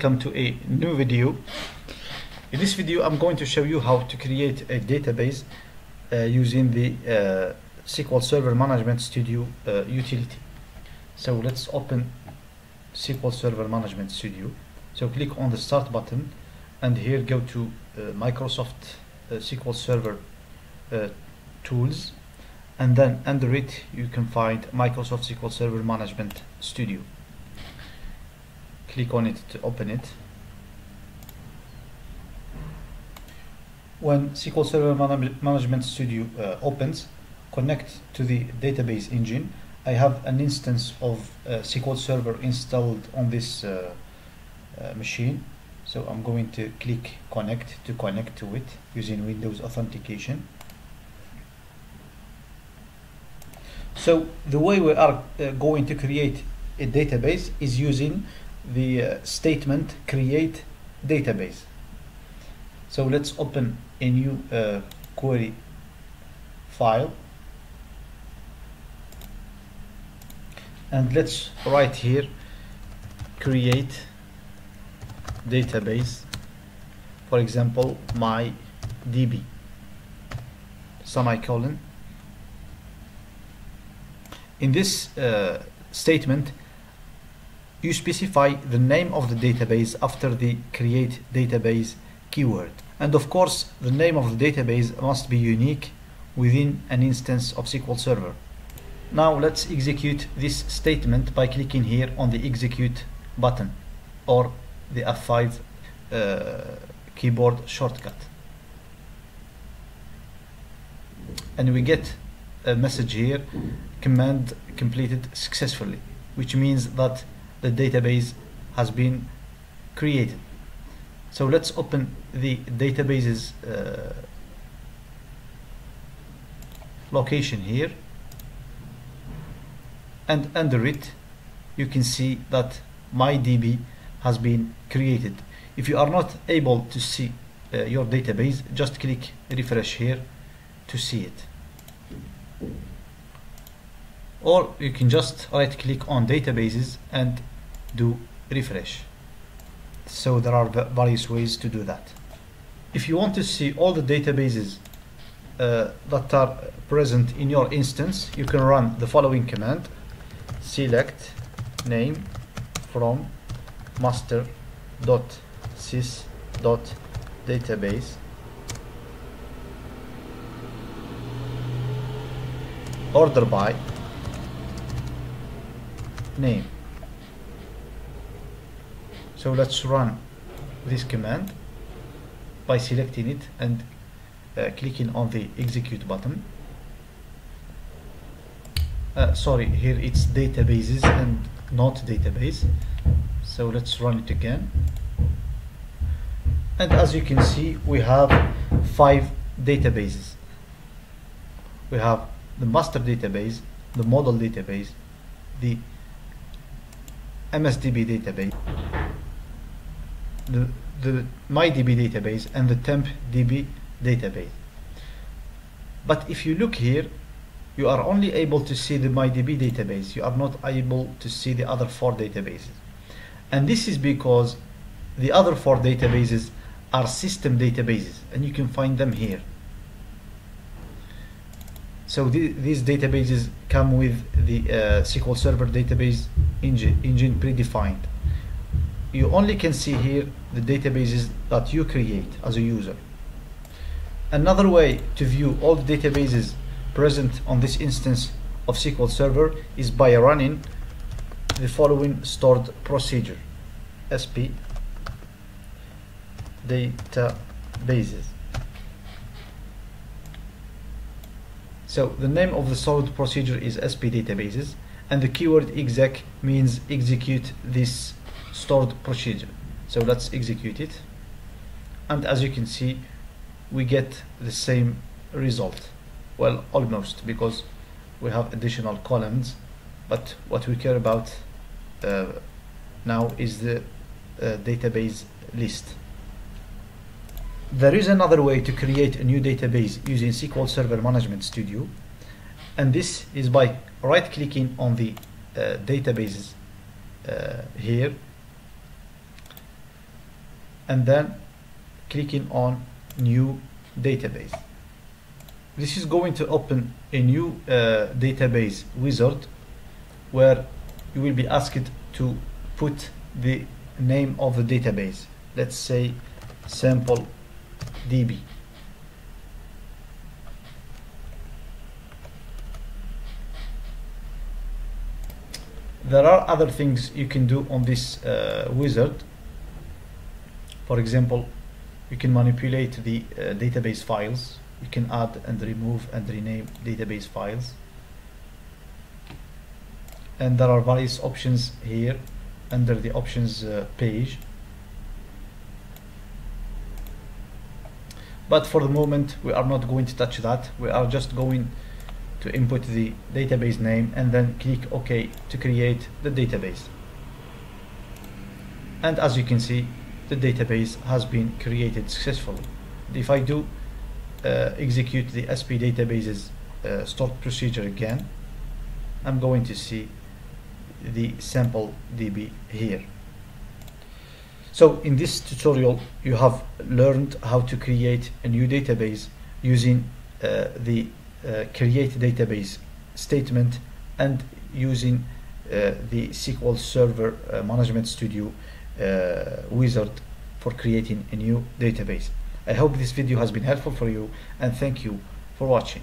Welcome to a new video. In this video I'm going to show you how to create a database uh, using the uh, SQL Server Management Studio uh, utility. So let's open SQL Server Management Studio. So click on the start button and here go to uh, Microsoft uh, SQL Server uh, tools and then under it you can find Microsoft SQL Server Management Studio click on it to open it. When SQL Server Man Management Studio uh, opens, connect to the database engine. I have an instance of uh, SQL Server installed on this uh, uh, machine. So I'm going to click connect to connect to it using Windows authentication. So the way we are uh, going to create a database is using the uh, statement create database. So let's open a new uh, query file and let's write here create database for example my db semicolon in this uh, statement you specify the name of the database after the create database keyword. And of course, the name of the database must be unique within an instance of SQL Server. Now let's execute this statement by clicking here on the execute button or the F5 uh, keyboard shortcut. And we get a message here, command completed successfully, which means that the database has been created. So let's open the databases uh, location here and under it you can see that MyDB has been created. If you are not able to see uh, your database just click refresh here to see it or you can just right click on databases and do refresh. So there are various ways to do that. If you want to see all the databases uh, that are present in your instance you can run the following command. Select name from master dot sys dot database. Order by name. So let's run this command by selecting it and uh, clicking on the execute button. Uh, sorry here it's databases and not database. So let's run it again. And as you can see we have five databases. We have the master database the model database the MSDB database, the, the MyDB database, and the TempDB database. But if you look here, you are only able to see the MyDB database. You are not able to see the other four databases. And this is because the other four databases are system databases, and you can find them here. So th these databases come with the uh, SQL Server database engine, engine predefined. You only can see here the databases that you create as a user. Another way to view all the databases present on this instance of SQL Server is by running the following stored procedure sp databases So the name of the stored procedure is SP databases and the keyword exec means execute this stored procedure. So let's execute it. And as you can see, we get the same result. Well, almost because we have additional columns, but what we care about uh, now is the uh, database list. There is another way to create a new database using SQL Server Management Studio and this is by right clicking on the uh, databases uh, here. And then clicking on new database. This is going to open a new uh, database wizard where you will be asked to put the name of the database. Let's say sample db there are other things you can do on this uh, wizard. For example you can manipulate the uh, database files. You can add and remove and rename database files. And there are various options here under the options uh, page. But for the moment we are not going to touch that. We are just going to input the database name and then click OK to create the database. And as you can see the database has been created successfully. If I do uh, execute the SP databases uh, stored procedure again I'm going to see the sample DB here. So in this tutorial you have learned how to create a new database using uh, the uh, create database statement and using uh, the SQL Server uh, Management Studio uh, wizard for creating a new database. I hope this video has been helpful for you and thank you for watching.